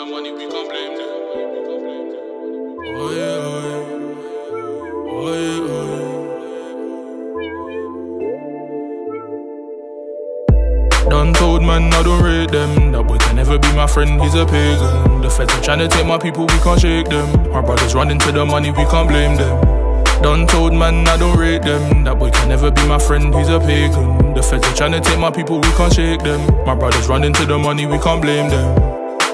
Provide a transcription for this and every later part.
the money, we can't blame them. Oh yeah, oh yeah. Oh yeah, oh yeah. Done told man, I don't rate them. That boy can never be my friend, he's a pagan. The feds are trying to take my people, we can't shake them. Our brothers running to the money, we can't blame them. Done told man I don't rate them That boy can never be my friend, he's a pagan The feds are trying to take my people, we can't shake them My brothers running to the money, we can't blame them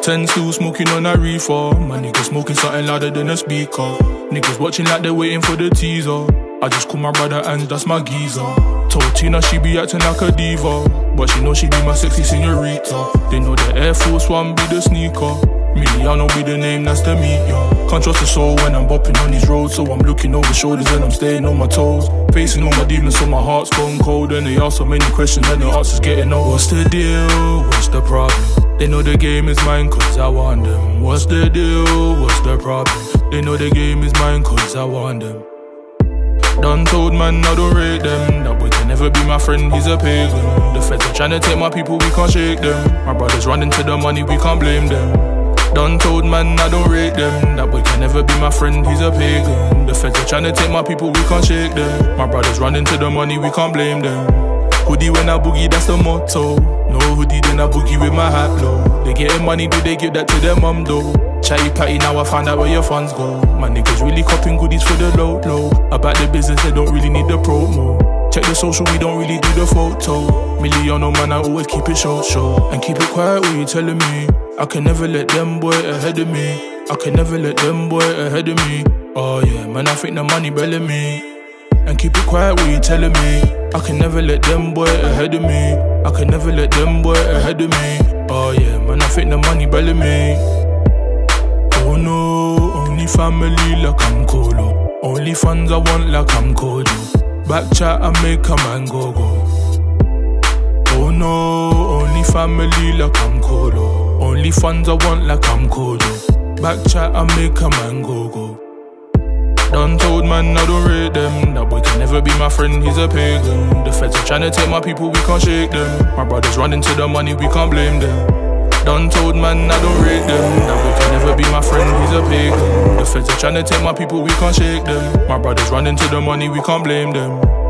Ten still smoking on a reefer. My niggas smoking something louder than a speaker. Niggas watching like they're waiting for the teaser. I just call my brother and that's my geezer. Told Tina she be acting like a diva. But she know she be my sexy senorita. They know the Air Force One be the sneaker. Milliano be the name, that's the meat, yeah. Can't trust the soul when I'm bopping on these roads. So I'm looking over shoulders and I'm staying on my toes. Facing all my demons, so my heart's gone cold. And they ask so many questions and the answers getting old. What's the deal? What's the problem? They know the game is mine cause I want them. What's the deal? What's the problem? They know the game is mine cause I want them. Done told man I don't rate them. That boy can never be my friend, he's a pagan. The feds are trying to take my people, we can't shake them. My brothers running to the money, we can't blame them. Done told man I don't rate them. That boy can never be my friend, he's a pagan. The feds are trying to take my people, we can't shake them. My brothers running to the money, we can't blame them. Hoodie when I boogie, that's the motto. No hoodie, then I boogie with my hat low. They getting money, do they give that to their mum though? Chatty patty, now I find out where your funds go. My niggas really copping goodies for the low low. About the business, they don't really need the promo. Check the social, we don't really do the photo. Million man, I always keep it short, short. And keep it quiet what you telling me. I can never let them boy ahead of me. I can never let them boy ahead of me. Oh yeah, man, I think the money belly me. And keep it quiet when you telling me. I can never let them boy ahead of me. I can never let them boy ahead of me. Oh yeah, man, I think the money belly me. Oh no, only family like I'm Colo. Only fans I want like I'm Kojo. Back chat I make a man go go. Oh no, family like I'm Colo. Only fans I want like I'm Kojo. Back chat I make a man go go. Done told man I don't rate them. That boy can never be my friend, he's a pagan. The feds are trying to take my people, we can't shake them. My brothers running to the money, we can't blame them. Done told man I don't rate them. That boy can never be my friend, he's a pagan. The feds are trying to take my people, we can't shake them. My brothers running to the money, we can't blame them.